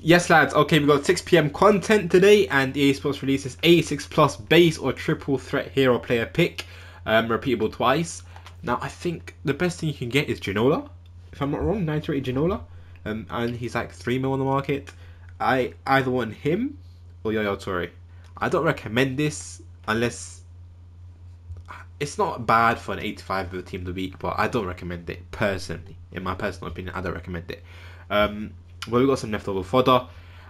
Yes, lads. Okay, we've got 6 p.m. content today, and EA Sports releases 86 plus base or triple threat hero player pick, um, repeatable twice. Now, I think the best thing you can get is Ginola, if I'm not wrong, 90 rated Ginola, um, and he's like 3 mil on the market. I either want him or Yaya Toure. I don't recommend this unless it's not bad for an 85 of a team of the week, but I don't recommend it personally. In my personal opinion, I don't recommend it. Um, well, we got some leftover fodder,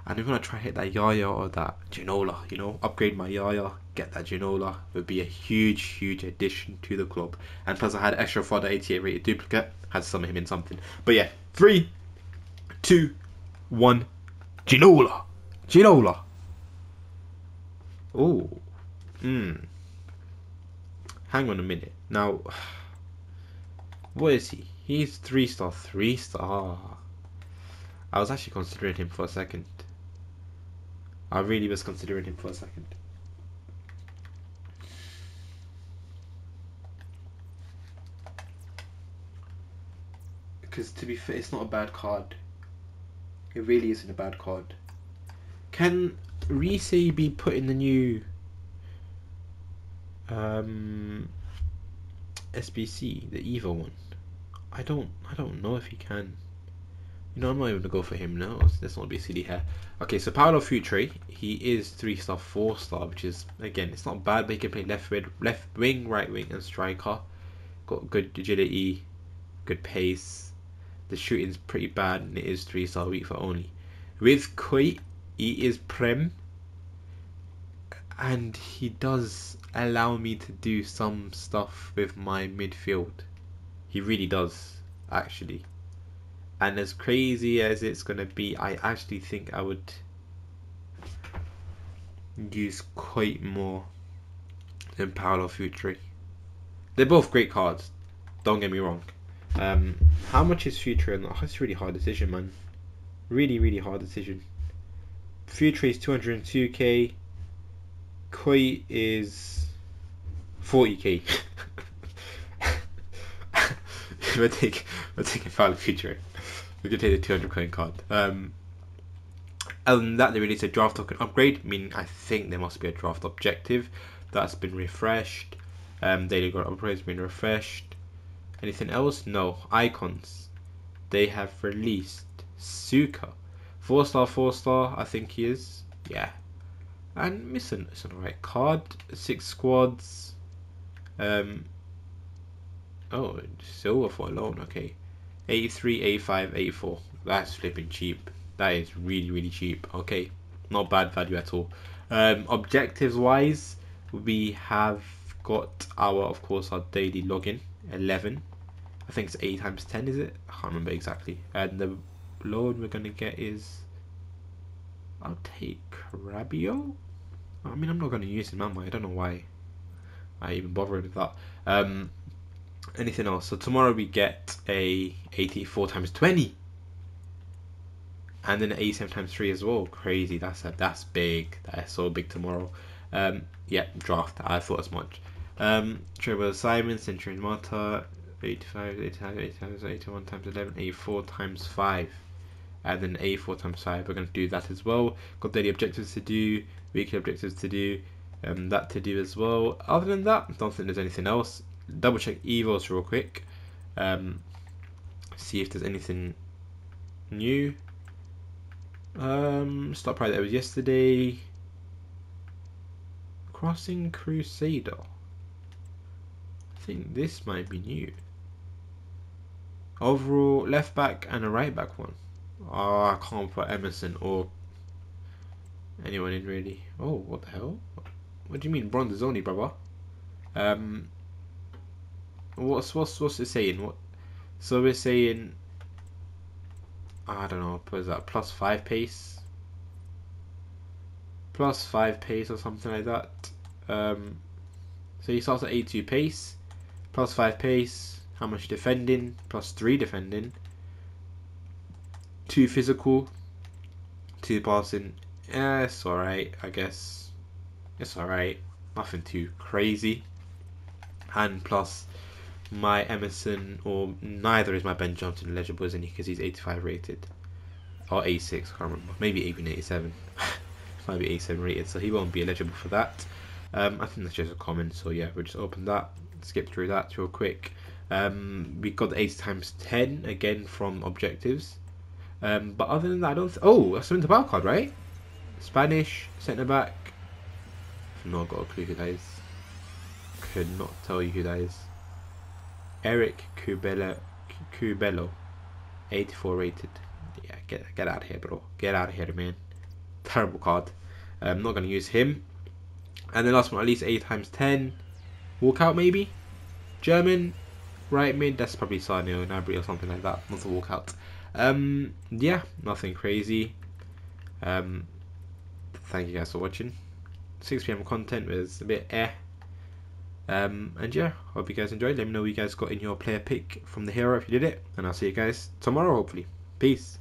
and we're gonna try hit that Yaya or that Ginola. You know, upgrade my Yaya, get that Ginola. Would be a huge, huge addition to the club. And plus, I had extra fodder 88 rated duplicate. Had to summon him in something. But yeah, three, two, one, Ginola, Ginola. Oh, hmm. Hang on a minute. Now, what is he? He's three star, three star. I was actually considering him for a second. I really was considering him for a second. Because to be fair, it's not a bad card. It really isn't a bad card. Can Reese be put in the new um, SBC, the evil one? I don't, I don't know if he can. You know, I'm not even gonna go for him now. Let's not be silly here. Okay, so Paolo Futre, he is three star, four star, which is again, it's not bad, but he can play left wing, left wing, right wing, and striker. Got good agility, good pace. The shooting's pretty bad, and it is three star weak for only. With Kuyt, he is prem, and he does allow me to do some stuff with my midfield. He really does, actually and as crazy as it's gonna be, I actually think I would use Kuyt more than Paolo Futre. They're both great cards. Don't get me wrong. Um, how much is Futre? And oh, it's a really hard decision, man. Really, really hard decision. Futre is 202k. Kuyt is 40k. we're taking we're taking Paolo Futre we could take the 200 coin card. Um, other than that, they released a draft token upgrade, meaning I think there must be a draft objective that's been refreshed. Um, daily got upgrades been refreshed. Anything else? No. Icons. They have released Suker. Four star, four star, I think he is. Yeah. And missing it's an alright card. Six squads. Um Oh, silver for alone, okay. 83, 85, 84. That's flipping cheap. That is really, really cheap. Okay, not bad value at all. Um, objectives wise, we have got our, of course, our daily login 11. I think it's 8 times 10, is it? I can't remember exactly. And the loan we're going to get is. I'll take Rabiot? I mean, I'm not going to use him, am I? I don't know why I even bothered with that. Um, anything else. So tomorrow we get a 84 times 20. And then 87 times 3 as well. Crazy. That's a, that's big. That's so big tomorrow. Um, yeah, draft. I thought as much. Um, Trevor Simon, Century Mata, 85, 85, 85, 81 times 11, 84 times 5. And then 84 times 5. We're going to do that as well. Got daily objectives to do, weekly objectives to do, um, that to do as well. Other than that, I don't think there's anything else double check evos real quick. Um, see if there's anything new. Um, stop price that was yesterday. Crossing Crusader. I think this might be new. Overall left back and a right back one. Oh, I can't put Emerson or anyone in really. Oh, what the hell? What do you mean bronze is only, brother? Um, What's what's what's it saying? What? So we're saying. I don't know. What is that? Plus five pace. Plus five pace or something like that. Um, so he starts at 82 pace, plus five pace. How much defending? Plus three defending. Two physical. Two passing. Yeah, it's alright, I guess. It's alright. Nothing too crazy. And plus my Emerson or neither is my Ben Johnson eligible, isn't he? Because he's 85 rated. or 86, I can't remember. Maybe even 87. Might be 87 rated, so he won't be eligible for that. Um, I think that's just a common, so yeah, we'll just open that, skip through that real quick. Um, we got the 80 times 10 again from objectives. Um, but other than that, I don't. Oh, that's a wild card, right? Spanish centre back. I've not got a clue who that is. Could not tell you who that is. Eric Cubello, Cubello, 84 rated. Yeah, get get out of here, bro. Get out of here, man. Terrible card. I'm not gonna use him. And the last one, at least 8 times 10. Walkout maybe? German, right mid, that's probably Sarnio Nabri or something like that. Not a walkout. Um, yeah, nothing crazy. Um, thank you guys for watching. 6pm content was a bit eh. Um, and yeah, hope you guys enjoyed. Let me know what you guys got in your player pick from the hero if you did it. And I'll see you guys tomorrow, hopefully. Peace.